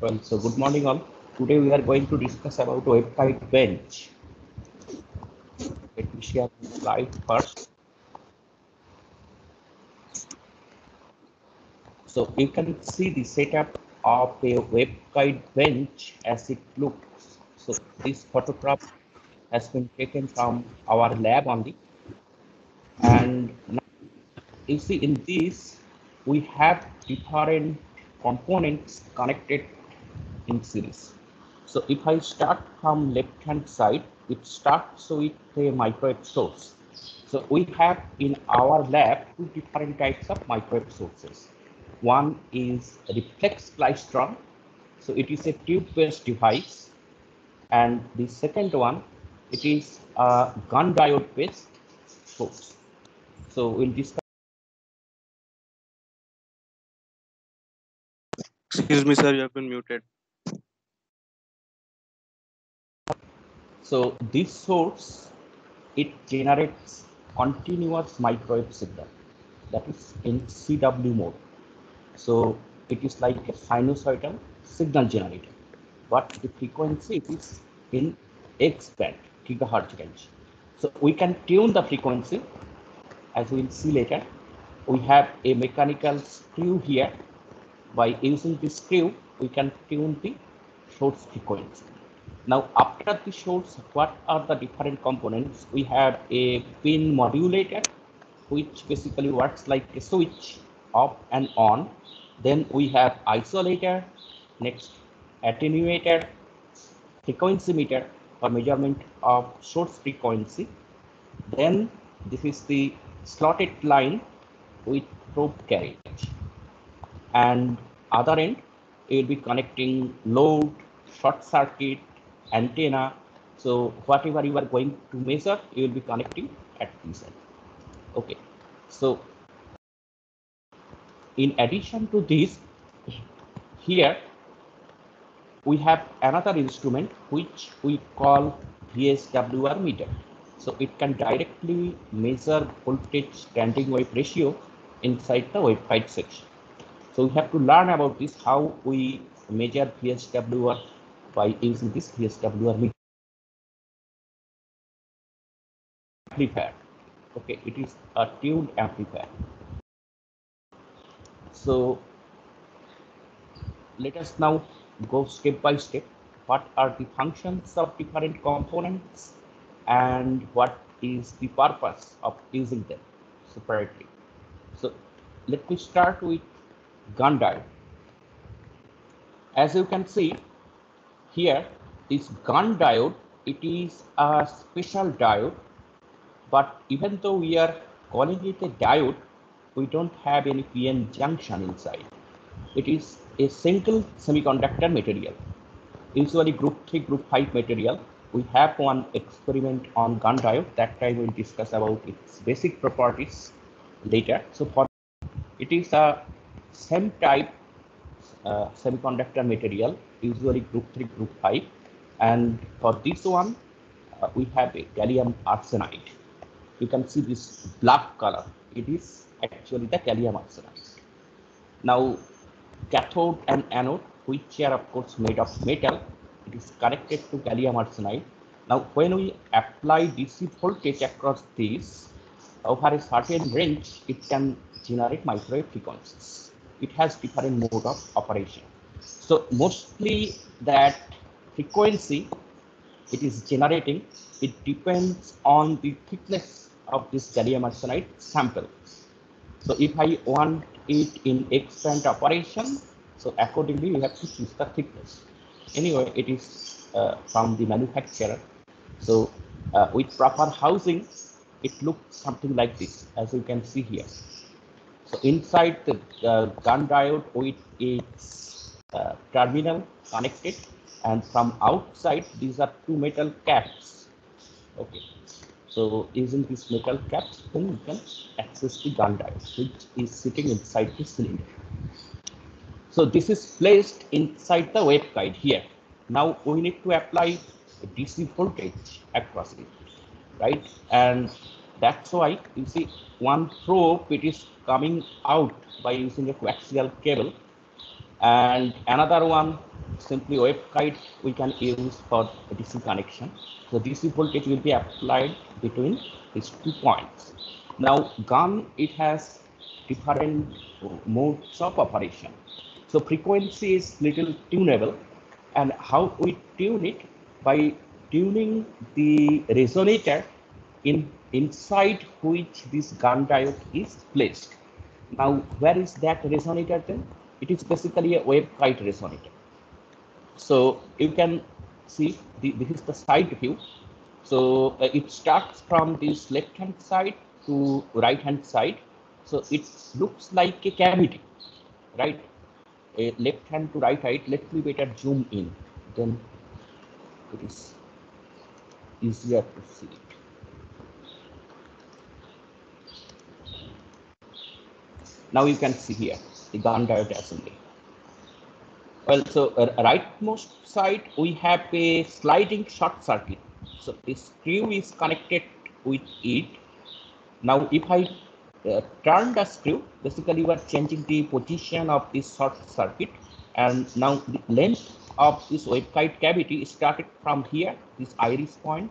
Well, so good morning all. Today we are going to discuss about waveguide bench. Let me share the slide first. So you can see the setup of a waveguide bench as it looks. So this photograph has been taken from our lab only. And now you see in this, we have different components connected in series. So if I start from left hand side, it starts with a microwave source. So we have in our lab two different types of microwave sources. One is reflex klystron. So it is a tube-based device. And the second one, it is a Gunn diode-based source. So we'll discuss. Excuse me, sir, you have been muted. So this source, it generates continuous microwave signal that is in CW mode. So it is like a sinusoidal signal generator, but the frequency is in X band, gigahertz range. So we can tune the frequency as we will see later. We have a mechanical screw here. By using this screw, we can tune the source frequency. Now, after the source, what are the different components? We have a pin modulator, which basically works like a switch off and on. Then we have isolator, next attenuator, frequency meter for measurement of source frequency. Then this is the slotted line with probe carriage. And other end, it will be connecting load, short circuit, antenna. So whatever you are going to measure, you will be connecting at this end. Okay. So in addition to this, here we have another instrument which we call VSWR meter. So it can directly measure voltage standing wave ratio inside the waveguide section. So we have to learn about this, how we measure VSWR by using this VSWR. Amplifier. Okay, it is a tuned amplifier. So let us now go step by step. What are the functions of different components and what is the purpose of using them separately. So let me start with Gunn diode. As you can see here, this Gunn diode, it is a special diode, but even though we are calling it a diode, we don't have any PN junction inside. It is a single semiconductor material, usually group 3, group 5 material. We have one experiment on Gunn diode. That time we'll discuss about its basic properties later. So for it is a same type uh, semiconductor material, usually group 3, group 5. And for this one, uh, we have a gallium arsenide. You can see this black color. It is actually the gallium arsenide. Now, cathode and anode, which are of course made of metal, it is connected to gallium arsenide. Now, when we apply DC voltage across this, over a certain range, it can generate microwave frequencies. It has different mode of operation. So mostly that frequency it is generating, it depends on the thickness of this gallium arsenide sample. So if I want it in X band operation, so accordingly we have to choose the thickness. Anyway, it is uh, from the manufacturer. So uh, with proper housing, it looks something like this, as you can see here. So inside the uh, Gunn diode with its uh, terminal connected, and from outside, these are two metal caps. Okay. So using these metal caps, then you can access the Gunn diode, which is sitting inside the cylinder. So this is placed inside the waveguide here. Now we need to apply DC voltage across it, right? And that's why you see one probe, it is coming out by using a coaxial cable and another one simply waveguide we can use for DC connection. So DC voltage will be applied between these two points. Now Gunn, it has different modes of operation. So frequency is little tunable and how we tune it by tuning the resonator in inside which this Gunn diode is placed. Now, where is that resonator then? It is basically a waveguide resonator. So you can see the, this is the side view. So uh, it starts from this left hand side to right hand side. So it looks like a cavity, right? A left hand to right side. Let me better zoom in. Then it is easier to see Now you can see here the Gunn diode assembly. Well, so uh, rightmost side, we have a sliding short circuit. So this screw is connected with it. Now, if I uh, turn the screw, basically we are changing the position of this short circuit. And now the length of this waveguide cavity is started from here, this iris point,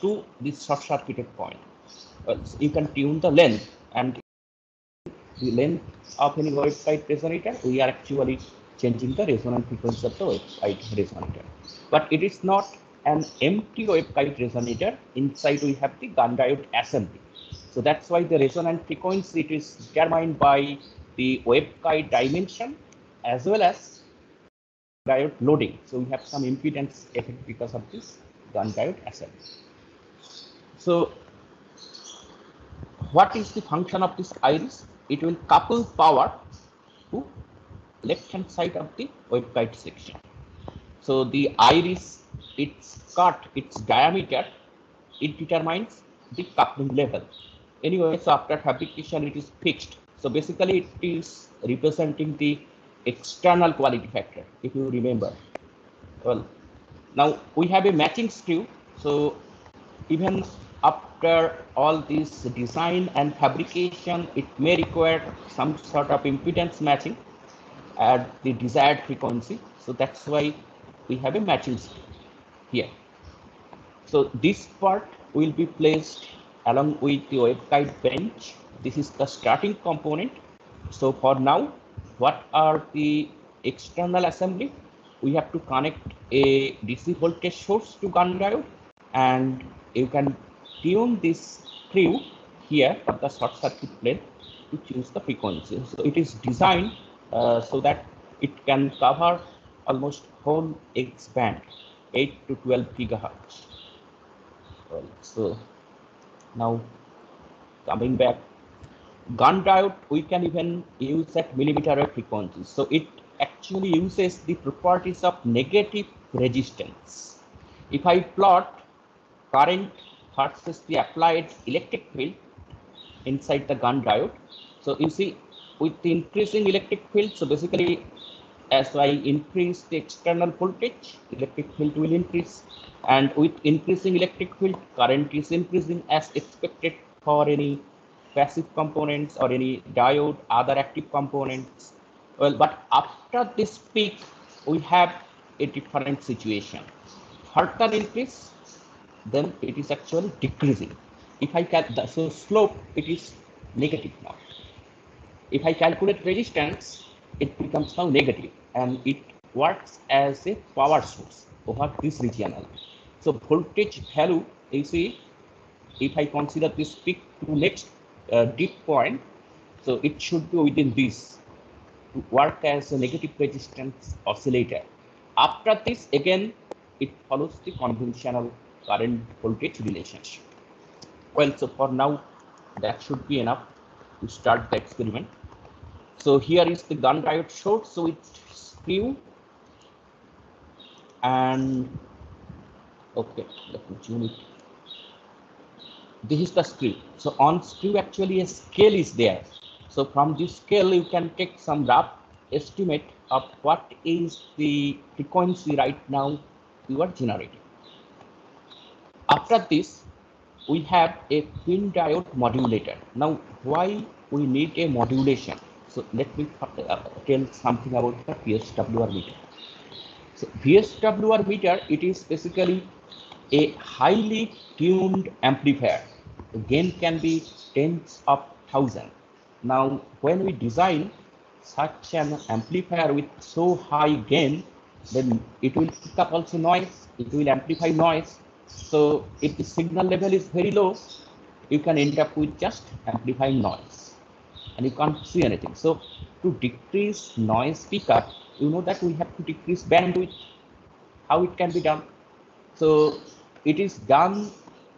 to this short circuited point. Well, so you can tune the length and the length of any waveguide resonator, we are actually changing the resonant frequency of the waveguide resonator. But it is not an empty waveguide resonator. Inside we have the Gunn diode assembly. So that's why the resonant frequency it is determined by the waveguide dimension as well as diode loading. So we have some impedance effect because of this Gunn diode assembly. So what is the function of this iris? It will couple power to left hand side of the waveguide section. So the iris, its cut, its diameter, it determines the coupling level. Anyway, so after fabrication, it is fixed. So basically, it is representing the external quality factor, if you remember. Well, now we have a matching screw. So even after all this design and fabrication, it may require some sort of impedance matching at the desired frequency. So that's why we have a matching here. So this part will be placed along with the waveguide bench. This is the starting component. So for now, what are the external assembly? We have to connect a DC voltage source to Gunn diode and you can tune this screw here for the short circuit plate to choose the frequency. So it is designed uh, so that it can cover almost whole X band, 8 to 12 gigahertz. Well, so now coming back, Gunn diode we can even use at millimeter wave frequencies. So it actually uses the properties of negative resistance. If I plot current versus the applied electric field inside the Gunn diode, so you see with increasing electric field, so basically as I increase the external voltage, electric field will increase. And with increasing electric field, current is increasing as expected for any passive components or any diode, other active components. Well, but after this peak, we have a different situation. Further increase, then it is actually decreasing. If I cal the so slope, it is negative now. If I calculate resistance, it becomes now negative and it works as a power source over this region. So voltage value, you see, if I consider this peak to next uh, deep point, so it should be within this to work as a negative resistance oscillator. After this, again, it follows the conventional current voltage relationship. Well, so for now, that should be enough to start the experiment. So here is the Gunn diode short, so it's screw and okay, let me zoom it. This is the screw. So on screw actually a scale is there. So from this scale you can take some rough estimate of what is the frequency right now you are generating. After this, we have a pin diode modulator. Now, why we need a modulation? So let me uh, tell something about the VSWR meter. So VSWR meter, it is basically a highly tuned amplifier. Gain can be tens of thousand. Now, when we design such an amplifier with so high gain, then it will pick up also noise, it will amplify noise. So if the signal level is very low, you can end up with just amplifying noise and you can't see anything. So to decrease noise pickup, you know that we have to decrease bandwidth. How it can be done? So it is done,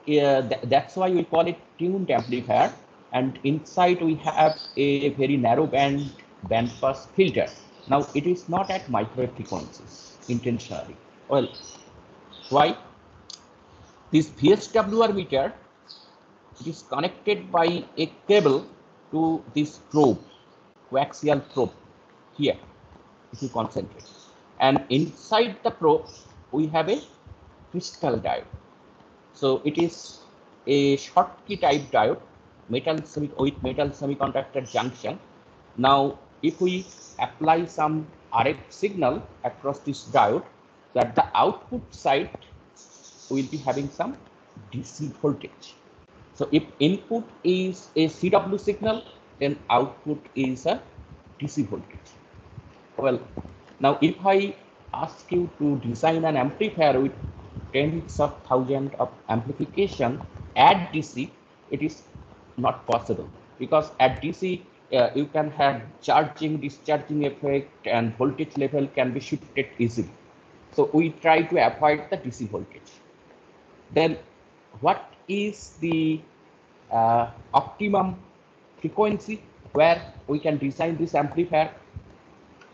uh, th that's why we call it tuned amplifier. And inside we have a very narrow band band pass filter. Now it is not at microwave frequencies intentionally. Well, why? This VSWR meter it is connected by a cable to this probe, coaxial probe here, if you concentrate. And inside the probe, we have a crystal diode. So it is a Schottky type diode, metal with metal semiconductor junction. Now, if we apply some RF signal across this diode, that the output side will be having some DC voltage. So if input is a CW signal, then output is a DC voltage. Well, now if I ask you to design an amplifier with tens of thousands of amplification at DC, it is not possible because at DC uh, you can have charging, discharging effect and voltage level can be shifted easily. So we try to avoid the DC voltage. Then what is the uh, optimum frequency where we can design this amplifier?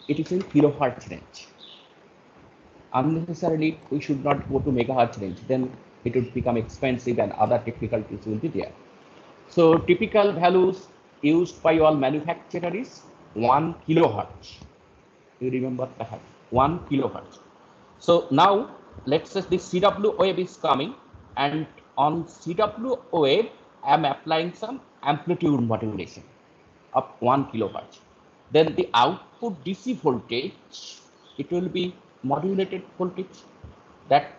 It is in kilohertz range. Unnecessarily, we should not go to megahertz range. Then it would become expensive and other difficulties will be there. So typical values used by all manufacturers is 1 kilohertz. You remember that 1 kilohertz. So now let's say the CW wave is coming and on CW wave I am applying some amplitude modulation of 1 kilohertz. Then the output DC voltage, it will be modulated voltage that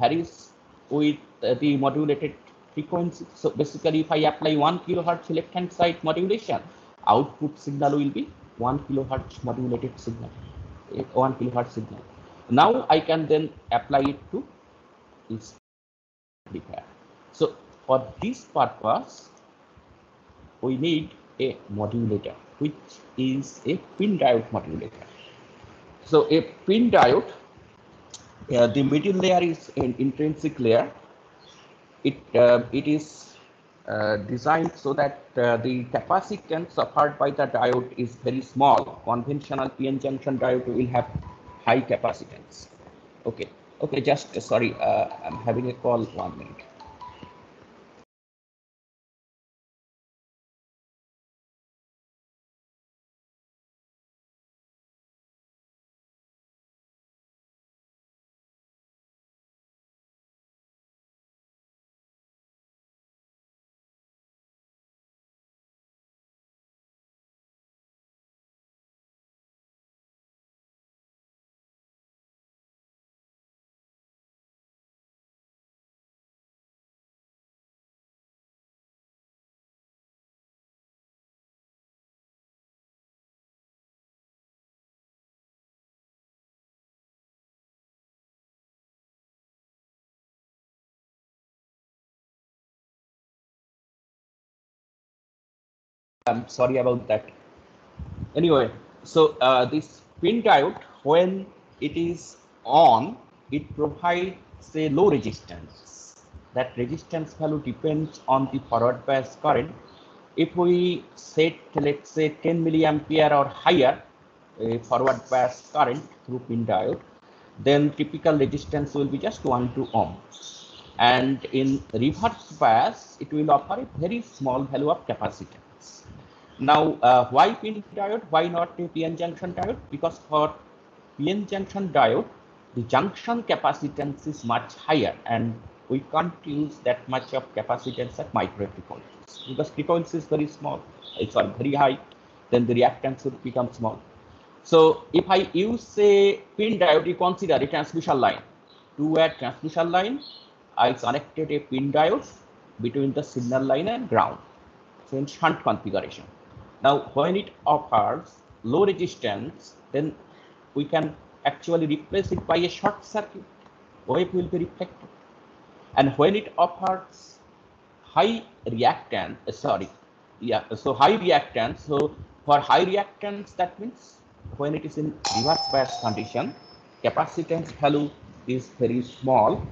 varies with the modulated frequency. So basically, if I apply 1 kilohertz left hand side modulation, output signal will be 1 kilohertz modulated signal, eh, 1 kilohertz signal. Now I can then apply it to this So for this purpose, we need a modulator, which is a pin diode modulator. So a pin diode, uh, the middle layer is an intrinsic layer. It uh, it is uh, designed so that uh, the capacitance offered by the diode is very small. Conventional PN junction diode will have high capacitance. Okay, okay, just sorry, uh, I'm having a call. One minute. I'm sorry about that. Anyway, so uh, this pin diode, when it is on, it provides a low resistance. That resistance value depends on the forward bias current. If we set, let's say, 10 milliampere or higher forward bias current through pin diode, then typical resistance will be just 1 to ohm. And in reverse bias, it will offer a very small value of capacitance. Now, uh, why PN diode? Why not a PN junction diode? Because for PN junction diode, the junction capacitance is much higher and we can't use that much of capacitance at micro frequencies because frequency is very small, it's very high, then the reactance will become small. So if I use a pin diode, you consider a transmission line. To a transmission line, I connected a pin diode between the signal line and ground. So in shunt configuration. Now when it offers low resistance, then we can actually replace it by a short circuit. Wave will be reflected. And when it offers high reactance, uh, sorry, yeah, so high reactance. So for high reactance, that means when it is in reverse bias condition, capacitance value is very small.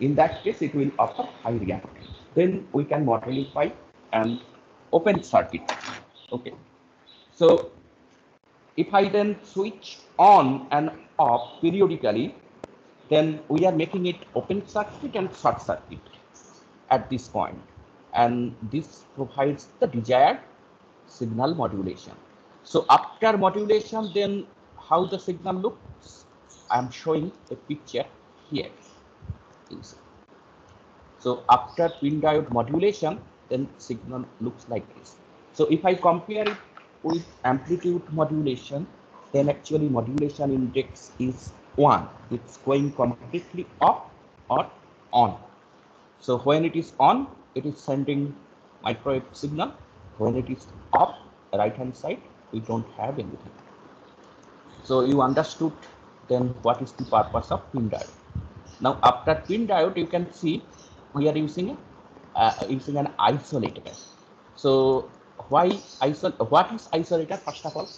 In that case, it will offer high reactance. Then we can modify an open circuit. Okay. So if I then switch on and off periodically, then we are making it open circuit and short circuit at this. And this provides the desired signal modulation. So after modulation, then how the signal looks, I'm showing a picture here. So after pin diode modulation, then signal looks like this. So if I compare it with amplitude modulation, then actually modulation index is one. It's going completely off or on. So when it is on, it is sending microwave signal. When it is off, right hand side, we don't have anything. So you understood then what is the purpose of pin diode. Now after pin diode, you can see we are using uh, using an isolator. So why isol what is isolator first of all?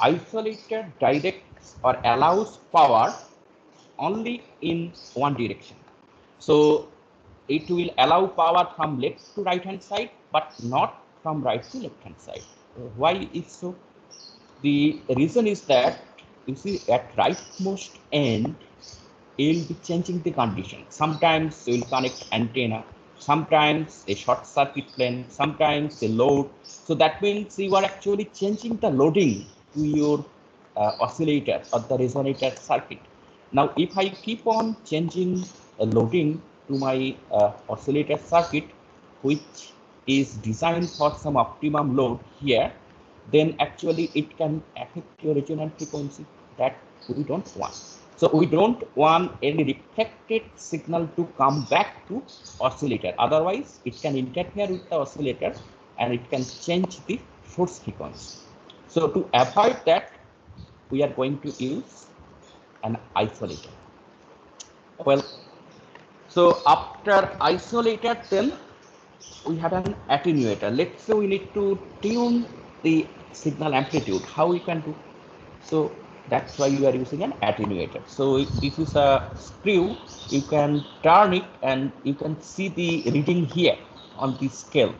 Isolator directs or allows power only in one direction. So it will allow power from left to right hand side, but not from right to left hand side. Why is so? The reason is that you see at rightmost end, you will be changing the condition. Sometimes you will connect antenna, sometimes a short circuit plane, sometimes a load. So that means you are actually changing the loading to your uh, oscillator or the resonator circuit. Now, if I keep on changing a loading to my uh, oscillator circuit, which is designed for some optimum load here, then actually it can affect your resonant frequency that we don't want. So we don't want any reflected signal to come back to oscillator. Otherwise, it can interfere with the oscillator and it can change the source frequency. So to avoid that, we are going to use an isolator. Well, so after isolator, then we have an attenuator. Let's say we need to tune the signal amplitude. How we can do? So that's why you are using an attenuator. So this is a screw, you can turn it and you can see the reading here on the scale.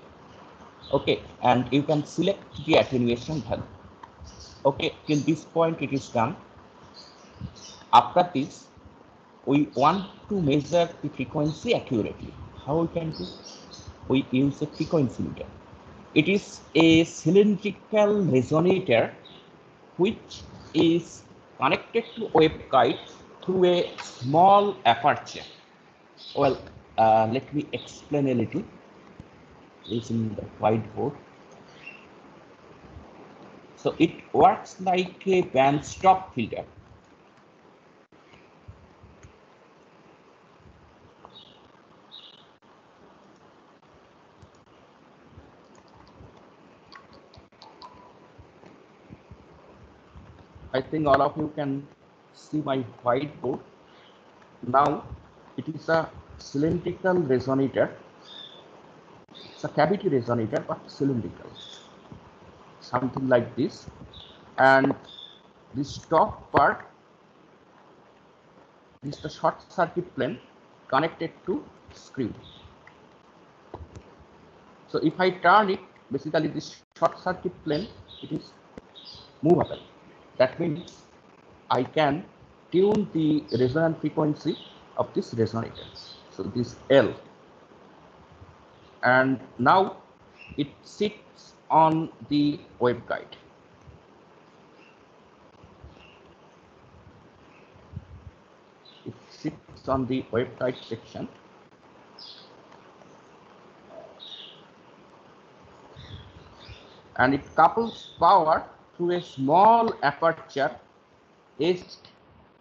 Okay, and you can select the attenuation value. Okay, till this point it is done. After this, we want to measure the frequency accurately. How we can do? We use a frequency meter. It is a cylindrical resonator which is connected to waveguide through a small aperture. Well, uh, let me explain a little using the whiteboard. So it works like a band stop filter. I think all of you can see my whiteboard. Now it is a cylindrical resonator. It's a cavity resonator but cylindrical. Something like this. And this top part is the short circuit plane connected to screw. So if I turn it, basically this short circuit plane, it is movable. That means I can tune the resonant frequency of this resonator. So this L. And now it sits on the waveguide. It sits on the waveguide section. And it couples power through a small aperture edged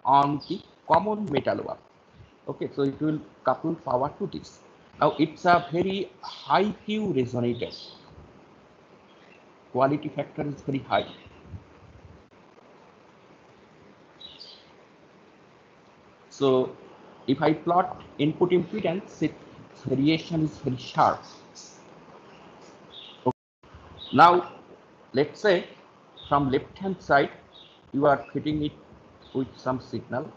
on the common metal wire. Okay, so it will couple power to this. Now it's a very high Q resonator. Quality factor is very high. So if I plot input impedance, its variation is very sharp. Okay. Now, let's say from left hand side, you are feeding it with some signal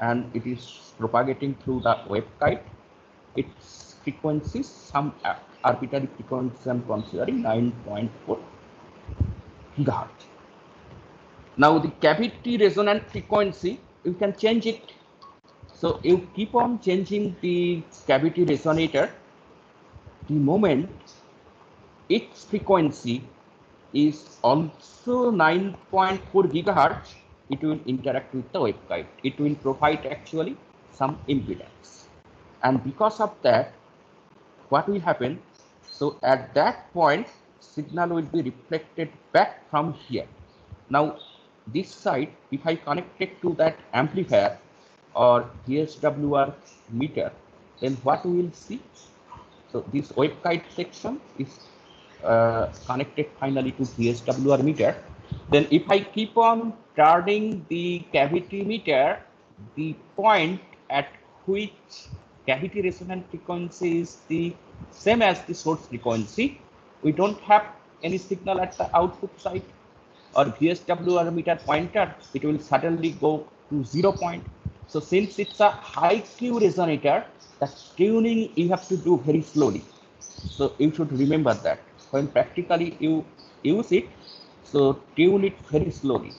and it is propagating through the waveguide. Its frequency, some arbitrary frequency I'm considering 9.4 gigahertz. Now the cavity resonant frequency, you can change it. So you keep on changing the cavity resonator. The moment its frequency is also 9.4 gigahertz, it will interact with the waveguide. It will provide actually some impedance. And because of that, what will happen? So at that point, signal will be reflected back from here. Now, this side, if I connect it to that amplifier or VSWR meter, then what we will see? So this waveguide section is uh, connected finally to VSWR meter. Then if I keep on turning the cavity meter, the point at which cavity resonant frequency is the same as the source frequency, we don't have any signal at the output side or VSWR meter pointer, it will suddenly go to zero point. So since it's a high Q resonator, the tuning you have to do very slowly. So you should remember that when practically you use it, so tune it very slowly.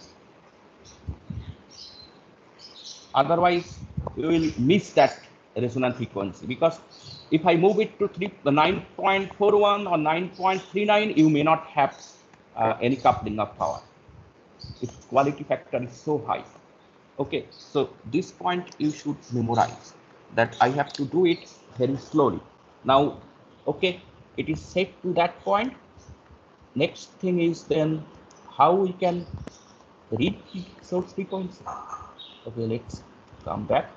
Otherwise, you will miss that resonant frequency because if I move it to 9.41 or 9.39, you may not have uh, any coupling of power. Its quality factor is so high. Okay, so this point you should memorize that I have to do it very slowly. Now, okay, it is set to that point. Next thing is then how we can read the source frequency. Okay, let's come back.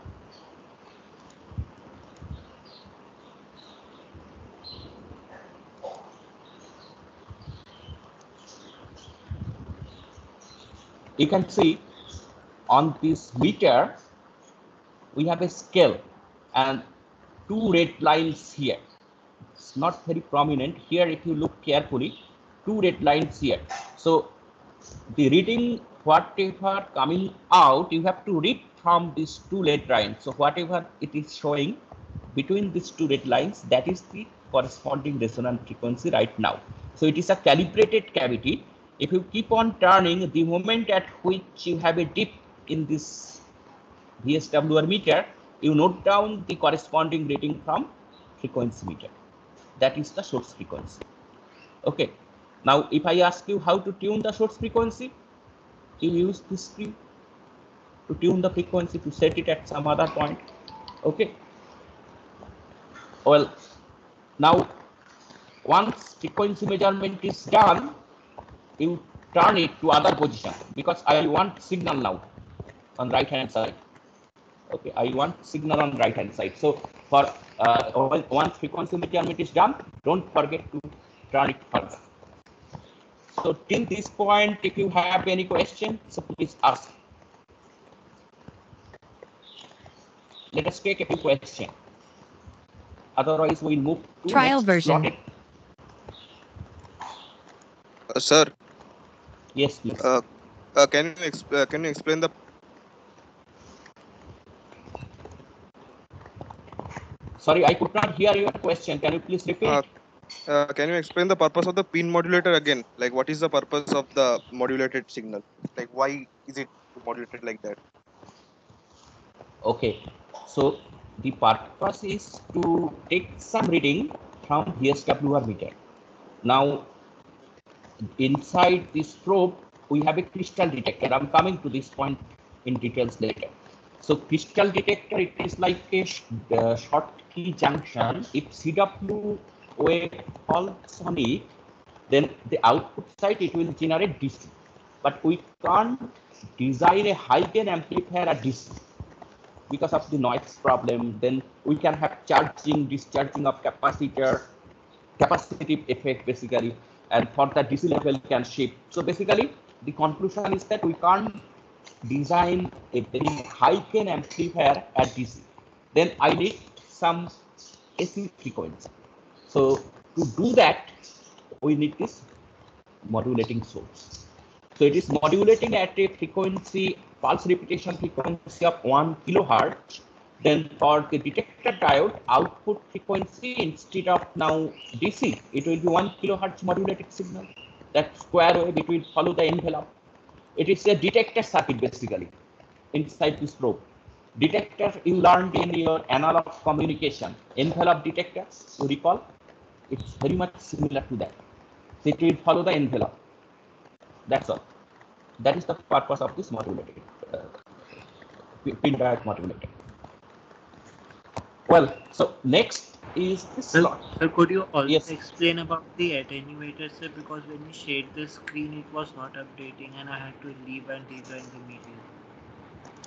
you can see on this meter, we have a scale and two red lines here. It's not very prominent here. If you look carefully, two red lines here. So the reading, whatever coming out, you have to read from these two red lines. So whatever it is showing between these two red lines, that is the corresponding resonant frequency right now. So it is a calibrated cavity if you keep on turning, the moment at which you have a dip in this VSWR meter, you note down the corresponding reading from frequency meter. That is the source frequency. Okay. Now, if I ask you how to tune the source frequency, you use this screen to tune the frequency to set it at some other point. Okay. Well, now once frequency measurement is done, you turn it to other position because I want signal now on right hand side. Okay, I want signal on right hand side. So for uh, once frequency measurement is done, don't forget to turn it further. So till this point, if you have any question, so please ask. Let us take a few questions. Otherwise, we'll move to trial version. Uh, sir, Yes, please. uh, uh, can you uh, can you explain the Sorry, I could not hear your question. Can you please repeat? Uh, uh, can you explain the purpose of the pin modulator again? Like, what is the purpose of the modulated signal? Like, why is it modulated like that? Okay, so the purpose is to take some reading from VSWR meter. Now, inside this probe, we have a crystal detector. I'm coming to this point in details later. So crystal detector, it is like a sh- uh, Junction. If CW wave falls on it, then the output side it will generate DC. But we can't design a high gain amplifier at DC because of the noise problem. Then we can have charging, discharging of capacitor, capacitive effect basically, and for the DC level can shift. So basically, the conclusion is that we can't design a very high gain amplifier at DC. Then I need some AC frequency. So to do that, we need this modulating source. So it is modulating at a frequency, pulse repetition frequency of 1 kilohertz. Then for the detector diode output frequency, instead of now DC, it will be 1 kilohertz modulated signal. That square wave, it will follow the envelope. It is a detector circuit basically inside this probe. Detector you learned in your analog communication. Envelope detector, you recall? It's very much similar to that. So it will follow the envelope. That's all. That is the purpose of this modulator, uh, pin diode modulator. Well, so next is the Sir, slot. sir, could you also Yes. explain about the attenuator, sir? Because when you shared the screen, it was not updating, and I had to leave and rejoin the meeting.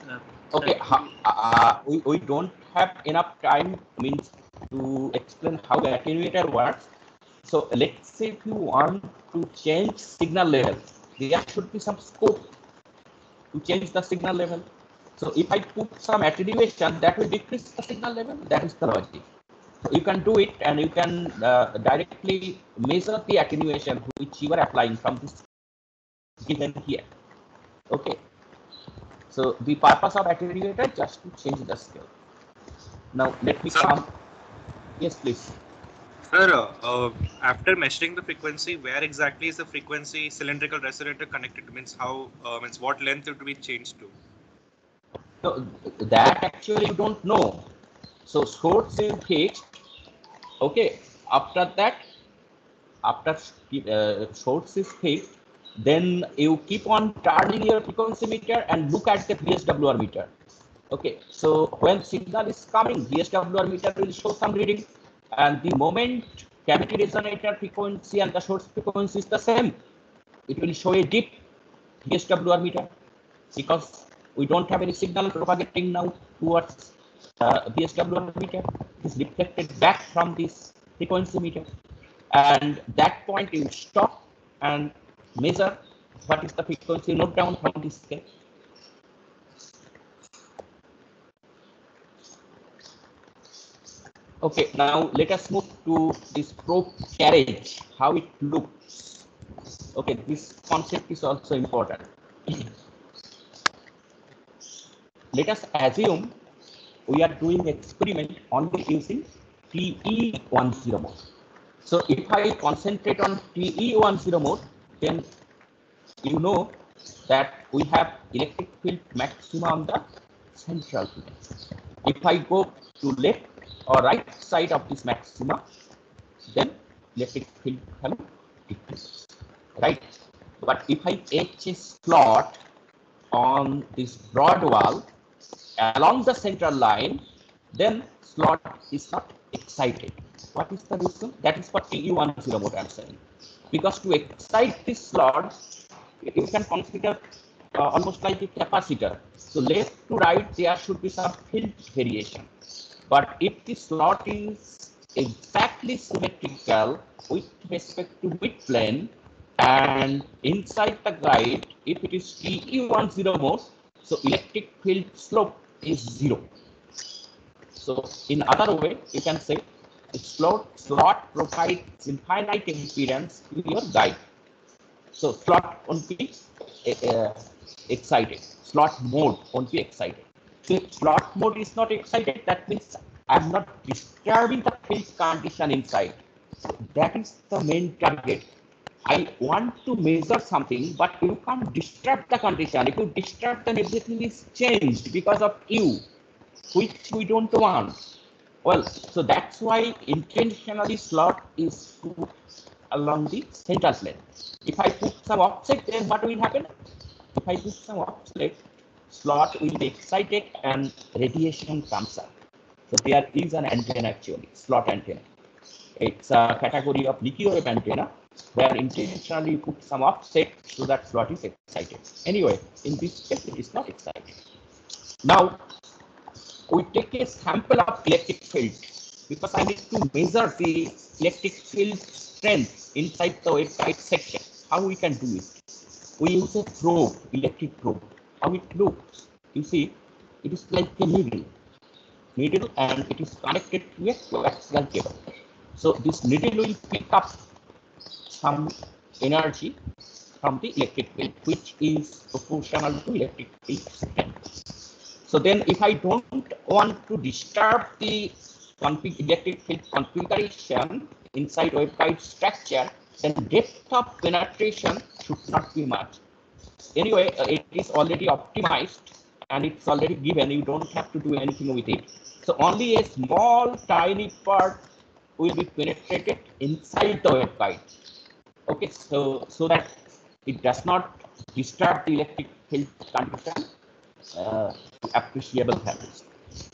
Uh, Okay, uh, we, we don't have enough time means to explain how the attenuator works. So let's say if you want to change signal level, there should be some scope to change the signal level. So if I put some attenuation, that will decrease the signal level. That is the logic. So you can do it and you can uh, directly measure the attenuation which you are applying from this given here. Okay. So the purpose of attenuator just to change the scale. Now let me Sir? come. Yes, please. Sir, uh, uh, after measuring the frequency, where exactly is the frequency cylindrical resonator connected? Means how, uh, means what length it will be changed to? So that actually you don't know. So source is fixed. Okay. After that, after uh, source is fixed, then you keep on turning your frequency meter and look at the VSWR meter. Okay. So when signal is coming, VSWR meter will show some reading, and the moment cavity resonator frequency and the source frequency is the same, it will show a dip VSWR meter because we don't have any signal propagating now towards uh, VSWR meter. It is reflected back from this frequency meter. And that point you stop and measure what is the frequency, note down from this scale. Okay, now let us move to this probe carriage, how it looks. Okay, this concept is also important. let us assume we are doing experiment only using TE10 mode. So if I concentrate on TE10 mode, then you know that we have electric field maxima on the central field. If I go to left or right side of this maxima, then electric field value decreases, right? But if I etch a slot on this broad wall along the central line, then slot is not excited. What is the reason? That is what TE10 mode I'm saying. Because to excite this slot, you can consider uh, almost like a capacitor. So left to right, there should be some field variation. But if the slot is exactly symmetrical with respect to mid plane, and inside the guide, if it is TE10 mode, so electric field slope is zero. So in other way, you can say slot slot provides infinite impedance to your guide. So slot won't be uh, excited. Slot mode won't be excited. So if slot mode is not excited, that means I'm not disturbing the field condition inside. That is the main target. I want to measure something, but you can't disturb the condition. If you disturb, then everything is changed because of you, which we don't want. Well, so that's why intentionally slot is put along the center plane. If I put some offset, then what will happen? If I put some offset, slot will be excited and radiation comes up. So there is an antenna actually, slot antenna. It's a category of wave antenna. where intentionally you put some offset so that slot is excited. Anyway, in this case, it is not excited. Now, we take a sample of electric field because I need to measure the electric field strength inside the waveguide section. How we can do it? We use a probe, electric probe. How it looks? You see, it is like a needle, needle, and it is connected to a coaxial cable. So this needle will pick up some energy from the electric field, which is proportional to electric field strength. So then if I don't want to disturb the config electric field configuration inside waveguide structure, then depth of penetration should not be much. Anyway, uh, it is already optimized and it's already given. You don't have to do anything with it. So only a small tiny part will be penetrated inside the waveguide. Okay, so so that it does not disturb the electric field conduction uh, appreciable values.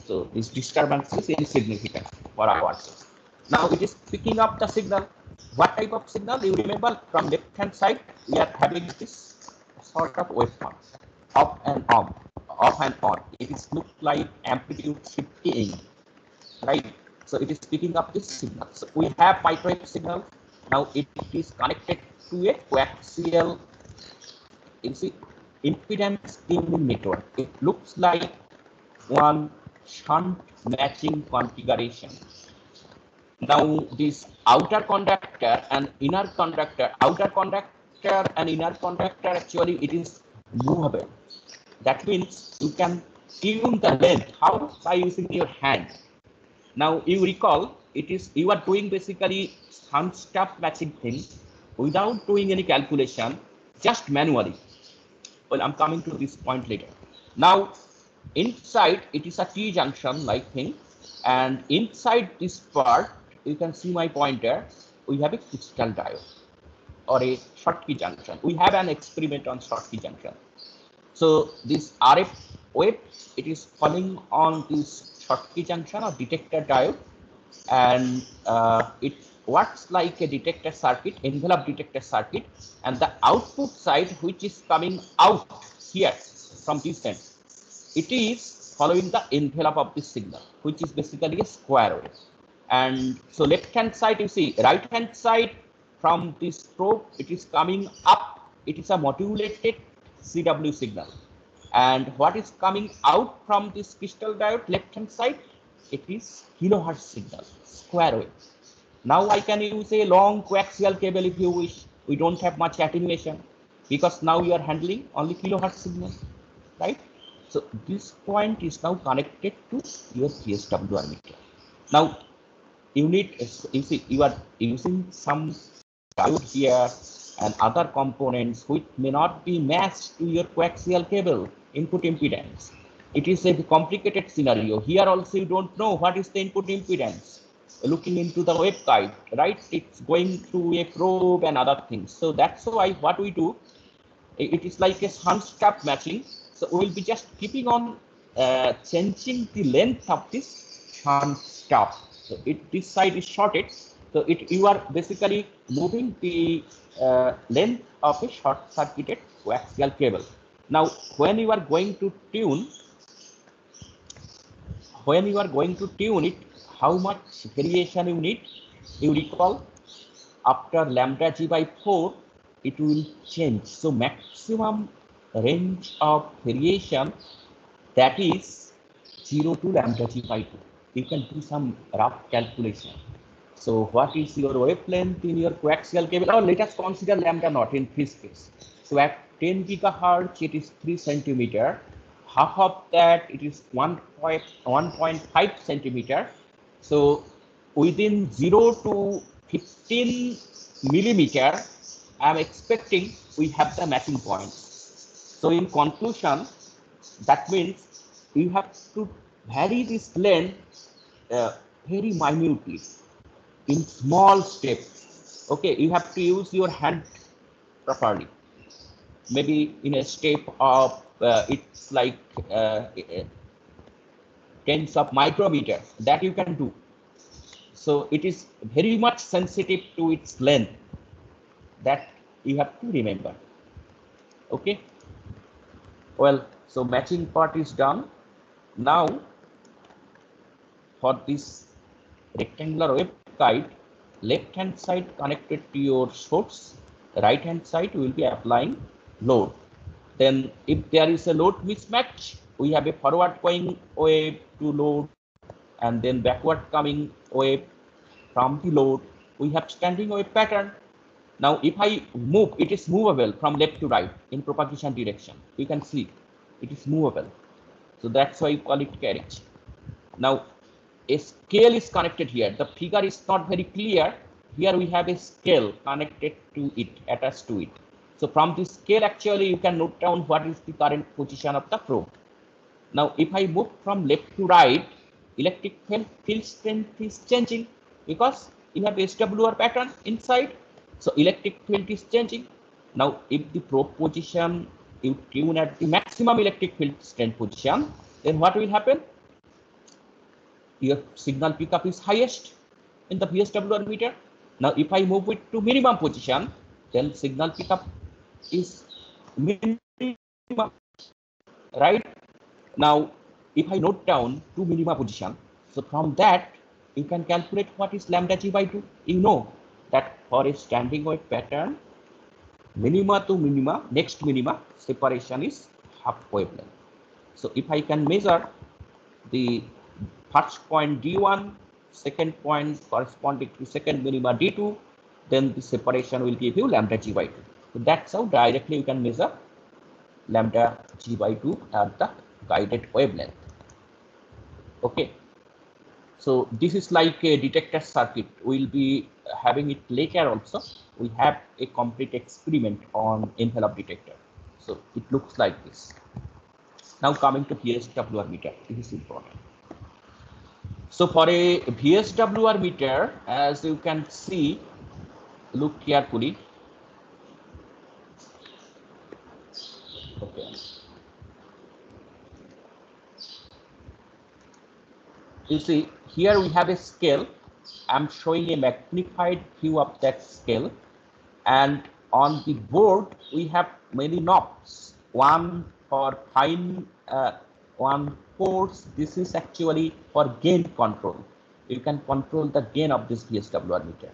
So this disturbance is insignificant for our case. Now it is picking up the signal. What type of signal? You remember from left hand side, we are having this sort of waveform, up and on, off and on. It is look like amplitude shifting, right? So it is picking up this signal. So we have microwave signal. Now it is connected to a coaxial you see, impedance in the network. It looks like one shunt matching configuration. Now this outer conductor and inner conductor, outer conductor and inner conductor actually it is movable. That means you can tune the length. How? By using your hand. Now you recall it is you are doing basically some stub matching thing without doing any calculation, just manually. Well, I'm coming to this point later. Now inside it is a T junction like thing and inside this part you can see my pointer we have a crystal diode or a Schottky junction we have an experiment on Schottky junction so this RF wave it is falling on this Schottky junction or detector diode and uh, it works like a detector circuit envelope detector circuit and the output side which is coming out here from this end it is following the envelope of the signal, which is basically a square wave. And so left hand side, you see right hand side from this probe, it is coming up. It is a modulated CW signal. And what is coming out from this crystal diode left hand side, it is kilohertz signal, square wave. Now I can use a long coaxial cable if you wish. We don't have much attenuation because now you are handling only kilohertz signal, right? So this point is now connected to your PSW meter. Now you need, you see, you are using some diode here and other components which may not be matched to your coaxial cable input impedance. It is a complicated scenario. Here also you don't know what is the input impedance. Looking into the waveguide, right? It's going through a probe and other things. So that's why what we do, it is like a stub matching so we'll be just keeping on uh, changing the length of this stub. So it this side is shorted. So it you are basically moving the uh, length of a short circuited coaxial cable. Now when you are going to tune, when you are going to tune it, how much variation you need? You recall after lambda g by 4, it will change. So maximum range of variation that is 0 to lambda g by 2. You can do some rough calculation. So what is your wavelength in your coaxial cable? Or let us consider lambda naught in this case. So at 10 gigahertz, it is 3 centimeter. Half of that, it is 1.1.5 centimeter. So within 0 to 15 millimeter, I'm expecting we have the matching point. So in conclusion, that means you have to vary this length uh, very minutely in small steps. Okay, you have to use your hand properly. Maybe in a step of uh, it's like uh, tens of micrometer that you can do. So it is very much sensitive to its length. That you have to remember. Okay. Well, so matching part is done. Now, for this rectangular web waveguide, left hand side connected to your source, right hand side will be applying load. Then if there is a load mismatch, we have a forward going wave to load and then backward coming wave from the load. We have standing wave pattern. Now, if I move, it is movable from left to right in propagation direction. You can see it is movable. So that's why we call it carriage. Now, a scale is connected here. The figure is not very clear. Here we have a scale connected to it, attached to it. So from this scale, actually, you can note down what is the current position of the probe. Now, if I move from left to right, electric field, strength is changing because you have SWR pattern inside. So electric field is changing. Now, if the probe position you tune at the maximum electric field strength position, then what will happen? Your signal pickup is highest in the VSWR meter. Now, if I move it to minimum position, then signal pickup is minimum, right? Now, if I note down two minima position, so from that, you can calculate what is lambda g by 2. You know that for a standing wave pattern, minima to minima, next minima, separation is half wavelength. So if I can measure the first point D1, second point corresponding to second minima D2, then the separation will give you lambda g by 2. So that's how directly you can measure lambda g by 2 at the guided wavelength. Okay. So this is like a detector circuit. We'll be having it later also. We have a complete experiment on envelope detector. So it looks like this. Now coming to VSWR meter, this is important. So for a VSWR meter, as you can see, look carefully. Okay. You see, here we have a scale. I'm showing a magnified view of that scale. And on the board, we have many knobs. One for fine, uh, one force. This is actually for gain control. You can control the gain of this VSWR meter.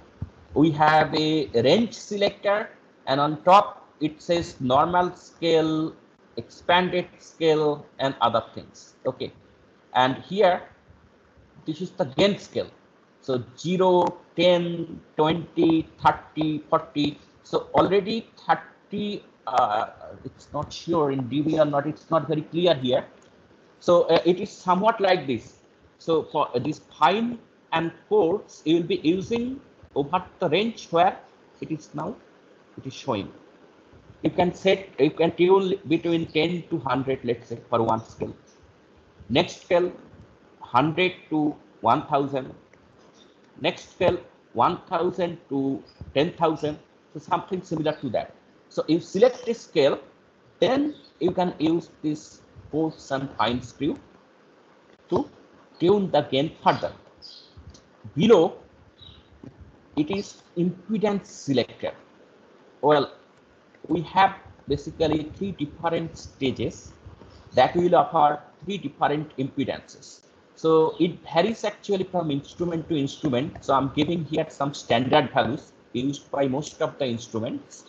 We have a range selector and on top it says normal scale, expanded scale and other things. Okay. And here this is the gain scale. So 0, 10, 20, 30, 40. So already 30, uh, it's not sure in dB or not, it's not very clear here. So uh, it is somewhat like this. So for uh, this fine and coarse, you will be using over the range where it is now, it is showing. You can set, you can tune between 10 to 100, let's say, for one scale. Next scale, 100 to 1000 next scale 1000 to 10000 so something similar to that. So if select this scale then you can use this coarse and fine screw to tune the gain further. Below it is impedance selector well we have basically three different stages that will offer three different impedances so it varies actually from instrument to instrument. So I'm giving here some standard values used by most of the instruments.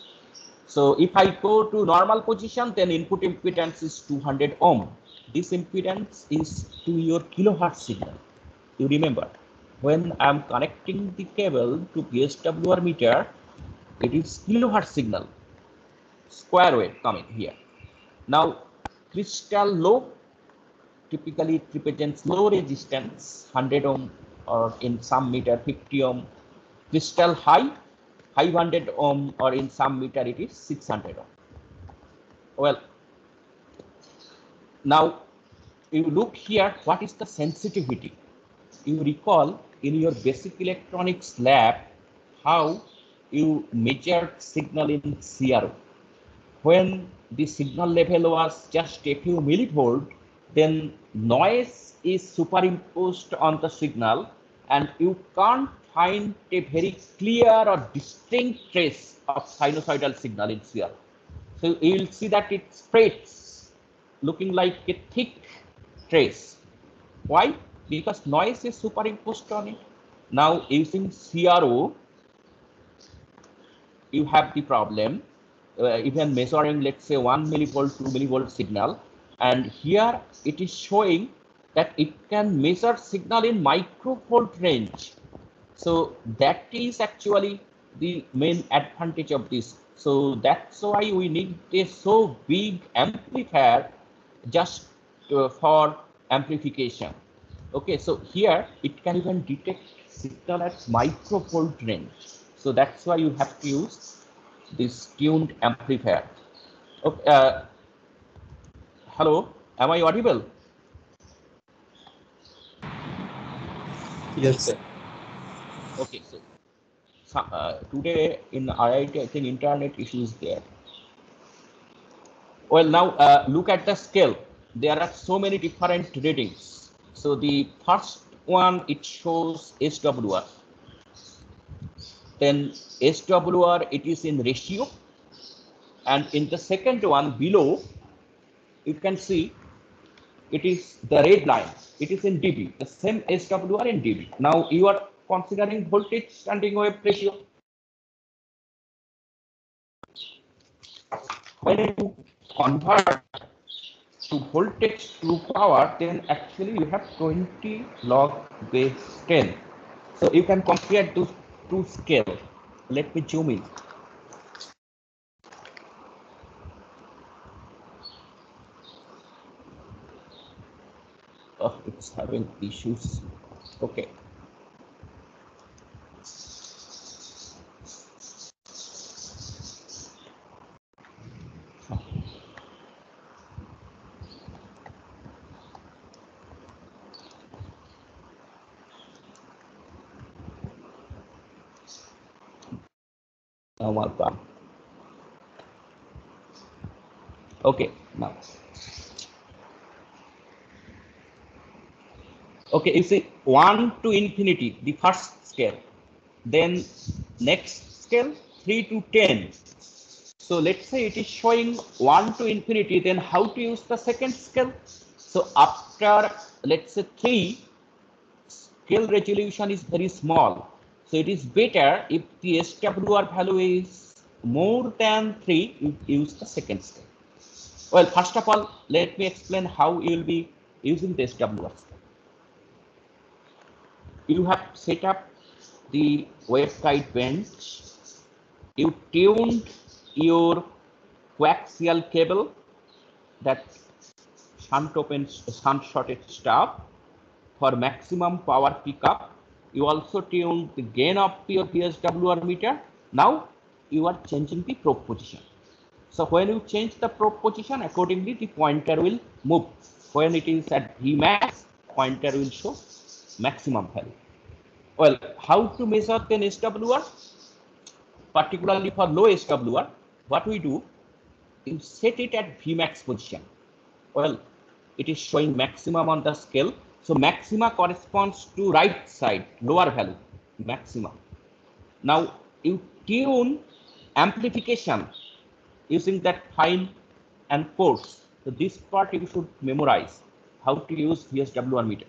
So if I go to normal position, then input impedance is 200 ohm. This impedance is to your kilohertz signal. You remember, when I'm connecting the cable to VSWR meter, it is kilohertz signal, square wave coming here. Now, crystal low typically it represents low resistance 100 ohm or in some meter 50 ohm. Crystal high 500 ohm or in some meter it is 600 ohm. Well now you look here what is the sensitivity? You recall in your basic electronics lab how you measured signal in CRO when the signal level was just a few millivolt then noise is superimposed on the signal and you can't find a very clear or distinct trace of sinusoidal signal in sphere. So you will see that it spreads looking like a thick trace. Why? Because noise is superimposed on it. Now using CRO, you have the problem. Uh, even measuring, let's say, one millivolt, two millivolt signal, and here it is showing that it can measure signal in microvolt range. So that is actually the main advantage of this. So that's why we need a so big amplifier just uh, for amplification. Okay, so here it can even detect signal at microvolt range. So that's why you have to use this tuned amplifier. Okay, uh, hello, am I audible? Yes, sir. Okay, so, uh, today in IIT, I think internet issues there. Well, now uh, look at the scale. There are so many different readings. So the first one, it shows SWR. Then SWR, it is in ratio. And in the second one below, you can see it is the red line. It is in dB, the same SWR in dB. Now you are considering voltage standing wave ratio. When you convert to voltage to power, then actually you have 20 log base 10. So you can compare those two scale. Let me zoom in. Having issues. Okay. Ah, Part. Okay, now. Okay, you see 1 to infinity, the first scale. Then next scale, 3 to 10. So let's say it is showing 1 to infinity, then how to use the second scale? So after, let's say 3, scale resolution is very small. So it is better if the SWR value is more than 3, you use the second scale. Well, first of all, let me explain how you will be using the SWR you have set up the waveguide bench. You tuned your coaxial cable that shunt open shunt shorted stub for maximum power pickup. You also tuned the gain of your VSWR meter. Now you are changing the probe position. So when you change the probe position, accordingly the pointer will move. When it is at Vmax, pointer will show maximum value. Well, how to measure then SWR? Particularly for low SWR, what we do, you set it at Vmax position. Well, it is showing maximum on the scale. So maxima corresponds to right side, lower value, maximum. Now you tune amplification using that fine and coarse. So this part you should memorize how to use VSWR meter.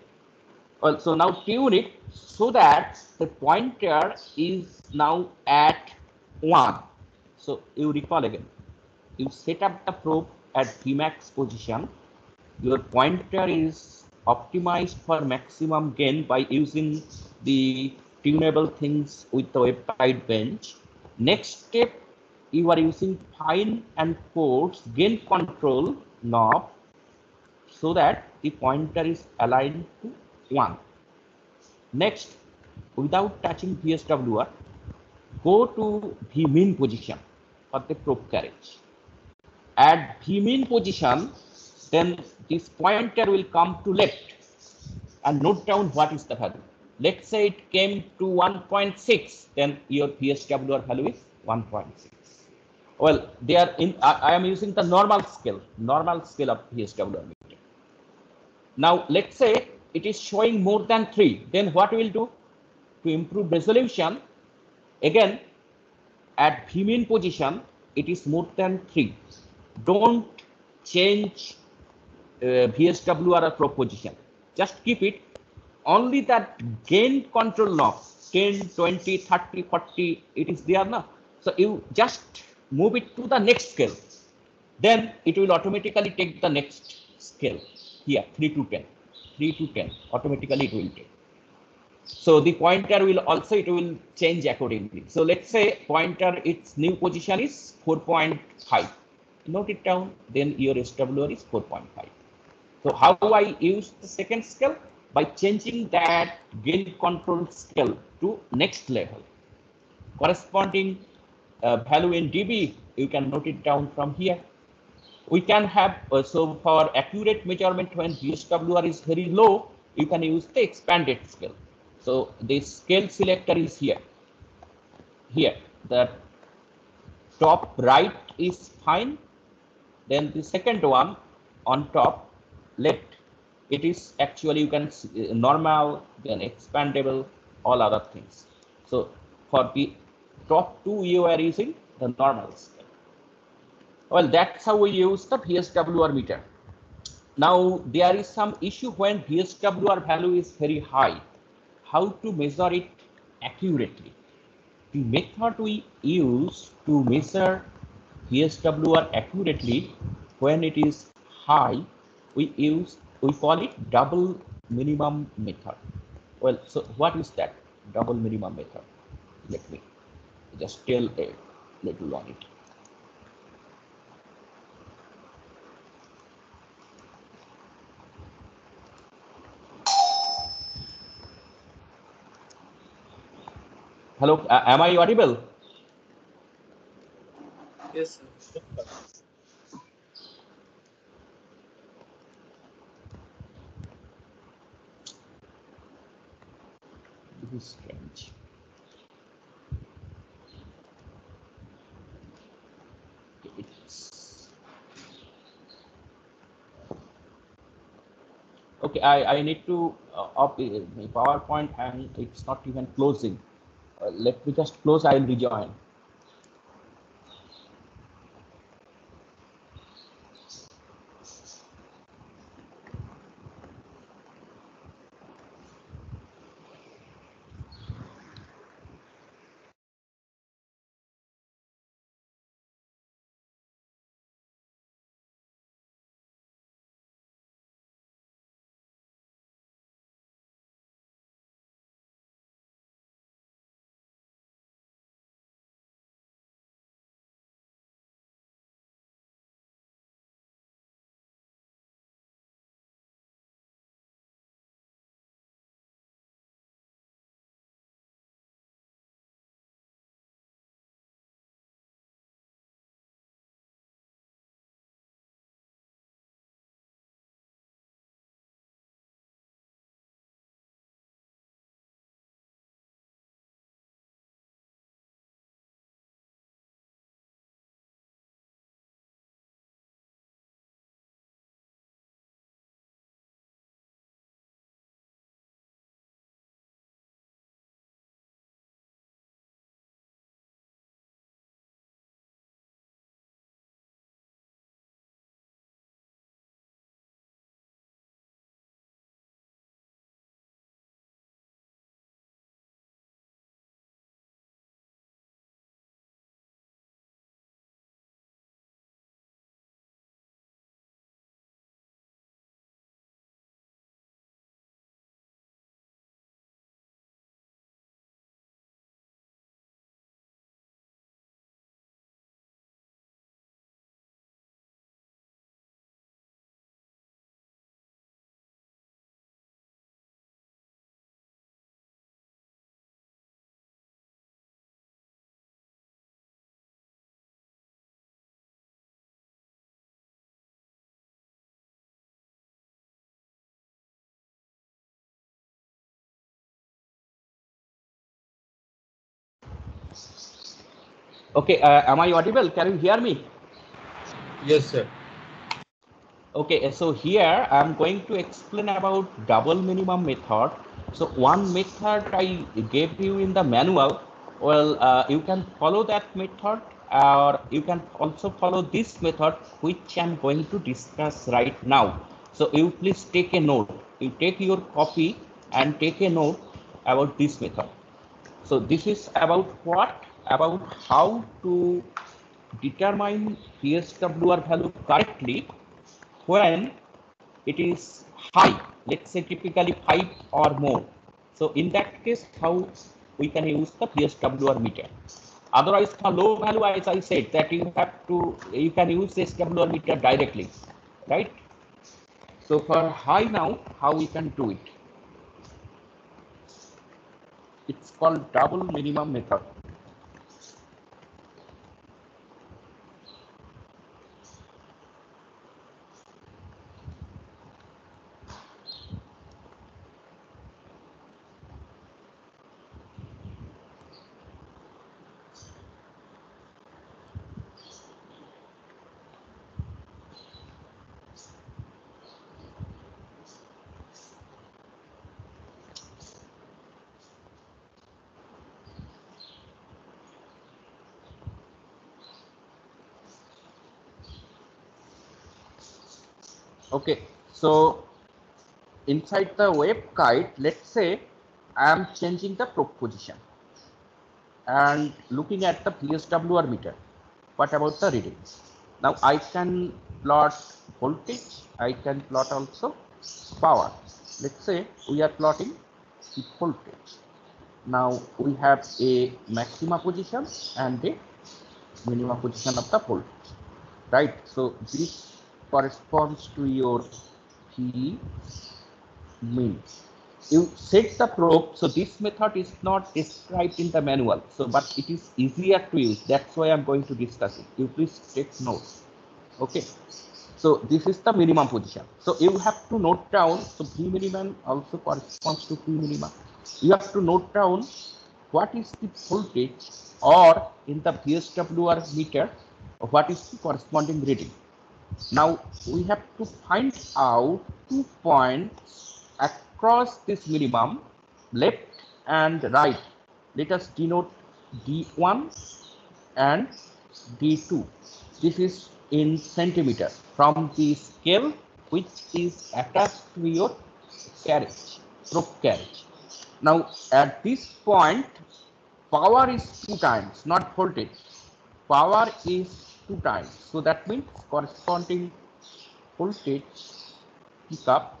Well, so now tune it so that the pointer is now at 1. So you recall again, you set up the probe at Vmax position. Your pointer is optimized for maximum gain by using the tunable things with the waveguide bench. Next step, you are using fine and coarse gain control knob so that the pointer is aligned to 1. Next, without touching VSWR, go to Vmin position for the probe carriage. At Vmin position, then this pointer will come to left and note down what is the value. Let's say it came to 1.6, then your VSWR value is 1.6. Well, they are in, I, I am using the normal scale, normal scale of VSWR meter. Now, let's say it is showing more than 3, then what we will do? to improve resolution, again, at vmin position, it is more than 3. Don't change uh, VSWR probe position. Just keep it. Only that gain control knob, 10, 20, 30, 40, it is there now. So you just move it to the next scale. Then it will automatically take the next scale here, 3 to 10. 3 to 10, automatically it will take. So the pointer will also, it will change accordingly. So let's say pointer, its new position is 4.5. Note it down, then your SWR is 4.5. So how I use the second scale? By changing that gain control scale to next level. Corresponding uh, value in dB, you can note it down from here. We can have, uh, so for accurate measurement when VSWR is very low, you can use the expanded scale. So the scale selector is here. Here, the top right is fine. Then the second one on top left, it is actually you can see, uh, normal, then expandable, all other things. So for the top two, you are using the normal scale. Well, that's how we use the VSWR meter. Now there is some issue when VSWR value is very high how to measure it accurately. The method we use to measure VSWR accurately when it is high, we use, we call it double minimum method. Well, so what is that double minimum method? Let me just tell a little on it. Hello, uh, am I audible? Yes, sir. This is strange. It's okay. I I need to uh, up uh, my PowerPoint and it's not even closing. Uh, let me just close. I will rejoin. Okay, uh, am I audible? Can you hear me? Yes, sir. Okay, so here I'm going to explain about double minimum method So one method I gave you in the manual, well, uh, you can follow that method or you can also follow this method which I'm going to discuss right now. So you please take a note. You take your copy and take a note about this method. So this is about what? About how to determine VSWR value correctly when it is high, let's say typically 5 or more. So in that case, how we can use the VSWR meter. Otherwise, for low value, as I said, that you have to, you can use SWR meter directly, right? So for high now, how we can do it? It's called double minimum method. Okay, so inside the waveguide, let's say I am changing the probe position and looking at the VSWR meter. What about the readings? Now I can plot voltage, I can plot also power. Let's say we are plotting the voltage. Now we have a maxima position and a minima position of the voltage, right? So this corresponds to your P means. You set the probe, so this method is not described in the manual, so but it is easier to use. That's why I'm going to discuss it. You please take notes. Okay. So this is the minimum position. So you have to note down, so P minimum also corresponds to P minima. You have to note down what is the voltage or in the VSWR meter, what is the corresponding reading. Now we have to find out two points across this minimum, left and right. Let us denote D1 and D2. This is in centimeter from the scale which is attached to your carriage, probe carriage. Now at this point, power is two times, not voltage. Power is two times. So that means corresponding voltage pickup,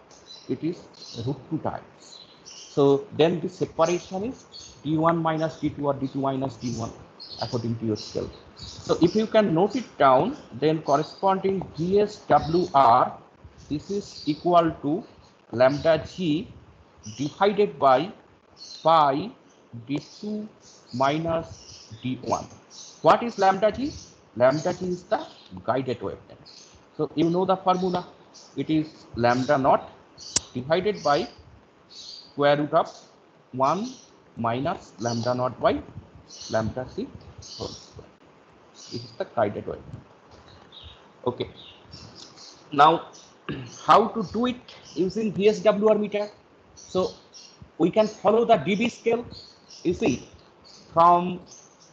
it is root two times. So then the separation is D1 minus D2 or D2 minus D1 according to your scale. So if you can note it down, then corresponding VSWR, this is equal to lambda G divided by pi D2 minus D1. What is lambda G? Lambda G is the guided wavelength. So you know the formula. It is lambda naught divided by square root of 1 minus lambda naught by lambda c whole square. This is the guided wavelength. Okay. Now, how to do it using VSWR meter? So we can follow the dB scale. You see, from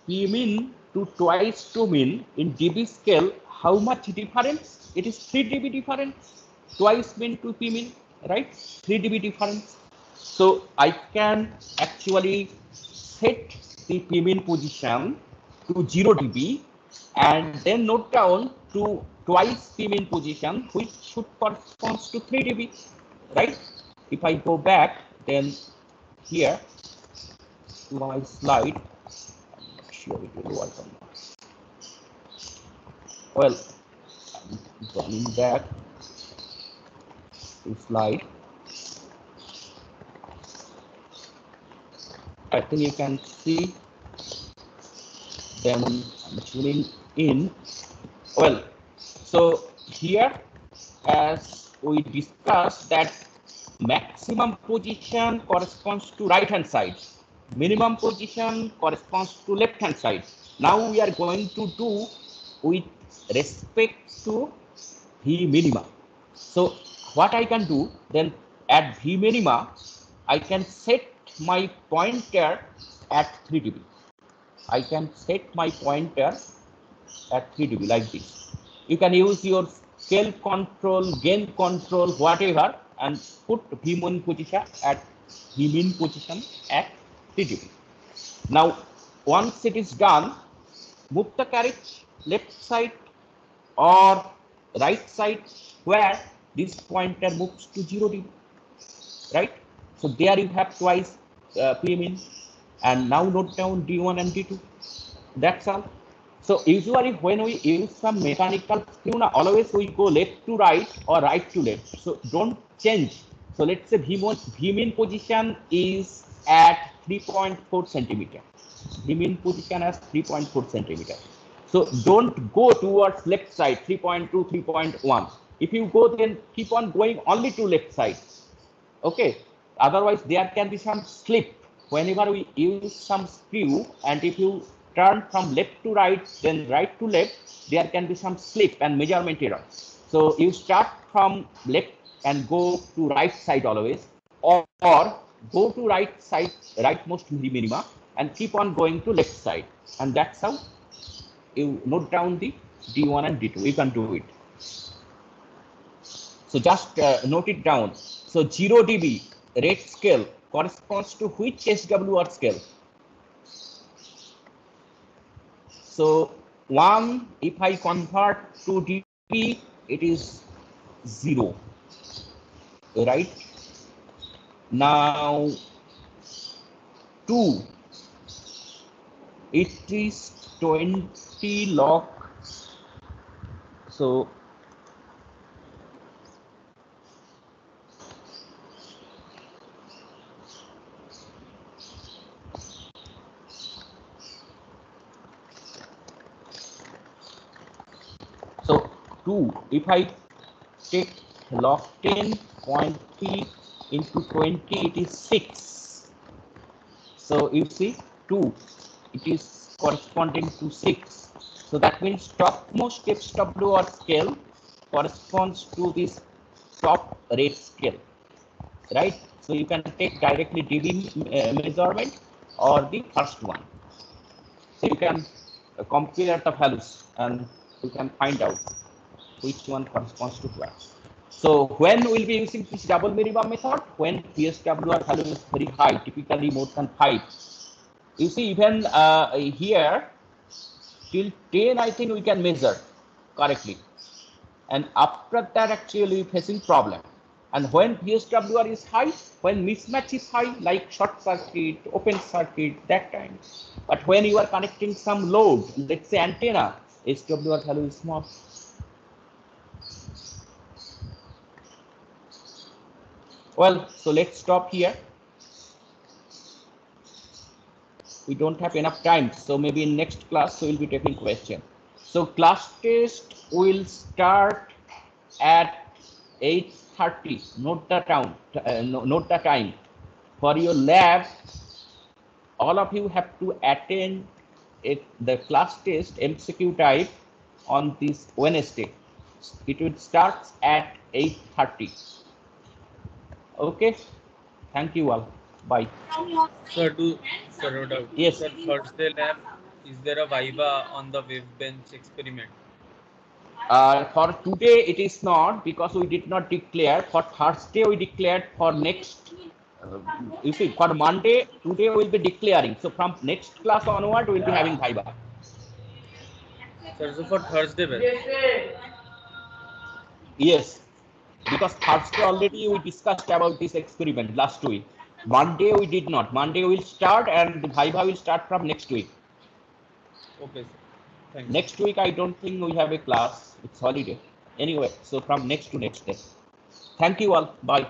P min to twice to min in dB scale, how much difference? It is 3 dB difference. Twice min to P min, right? 3 dB difference. So I can actually set the P min position to 0 dB and then note down to twice P min position which should correspond to 3 dB, right? If I go back, then here to my slide, sure it will work or not. Well, going back to slide. I think you can see them tuning in. Well, so here as we discussed that maximum position corresponds to right hand side minimum position corresponds to left hand side. Now we are going to do with respect to V minima. So what I can do then at V minima, I can set my pointer at 3 dB. I can set my pointer at 3 dB like this. You can use your scale control, gain control, whatever, and put Vmin position at Vmin position at 3 dB. Now, once it is done, move the carriage left side or right side where this pointer moves to 0 dB, right? So there you have twice uh, Pmin and now note down D1 and D2. That's all. So usually when we use some mechanical now always we go left to right or right to left. So don't change. So let's say V1, Vmin position is at 3.4 centimeter. Vmin position as 3.4 centimeter. So don't go towards left side 3.2, 3.1. If you go, then keep on going only to left side. Okay. Otherwise, there can be some slip whenever we use some screw, and if you turn from left to right, then right to left, there can be some slip and measurement error. So you start from left and go to right side always, or, or go to right side, rightmost minima, and keep on going to left side. And that's how you note down the D1 and D2. You can do it. So just uh, note it down. So 0 dB rate scale corresponds to which SWR scale? So 1, if I convert to dB, it is 0, right? Now 2, it is 20 log. So So 2, if I take log 10.3 into 20, it is 6. So you see 2, it is corresponding to 6. So that means topmost or scale corresponds to this top rate scale, right? So you can take directly dB uh, measurement or the first one. So you can uh, compare the values and you can find out which one corresponds to what. So when we'll be using this double minimum method? When VSWR value is very high, typically more than 5. You see even uh, here till 10 I think we can measure correctly. And after that actually we're facing problem. And when VSWR is high, when mismatch is high, like short circuit, open circuit, that time. But when you are connecting some load, let's say antenna, SWR value is small. Well, so let's stop here. We don't have enough time, so maybe in next class we'll be taking question. So class test will start at 8.30. Note the time. Uh, note the time. For your lab, all of you have to attend it, the class test MCQ type on this Wednesday. It will start at 8.30. Okay. Thank you all. Bye. Sir, do sir, no doubt. Yes. Sir, Thursday lab, is there a Viva on the wave bench experiment? Uh, for today, it is not because we did not declare. For Thursday, we declared for next. Uh, you see, for Monday, today we will be declaring. So from next class onward, we will be having Viva. Sir, so for Thursday, bench. Yes, because Thursday already we discussed about this experiment last week. Monday we did not. Monday we will start and the Viva will start from next week. Okay, sir. Thank you. Next week I don't think we have a class. It's holiday. Anyway, so from next to next day. Thank you all. Bye.